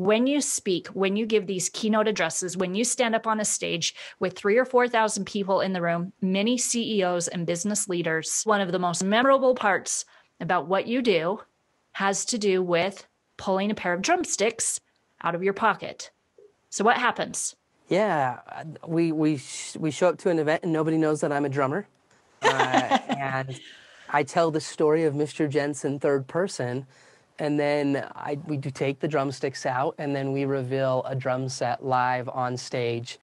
when you speak, when you give these keynote addresses, when you stand up on a stage with three or 4,000 people in the room, many CEOs and business leaders, one of the most memorable parts about what you do has to do with pulling a pair of drumsticks out of your pocket. So what happens? Yeah, we we we show up to an event and nobody knows that I'm a drummer, uh, and I tell the story of Mr. Jensen third person, and then I we do take the drumsticks out and then we reveal a drum set live on stage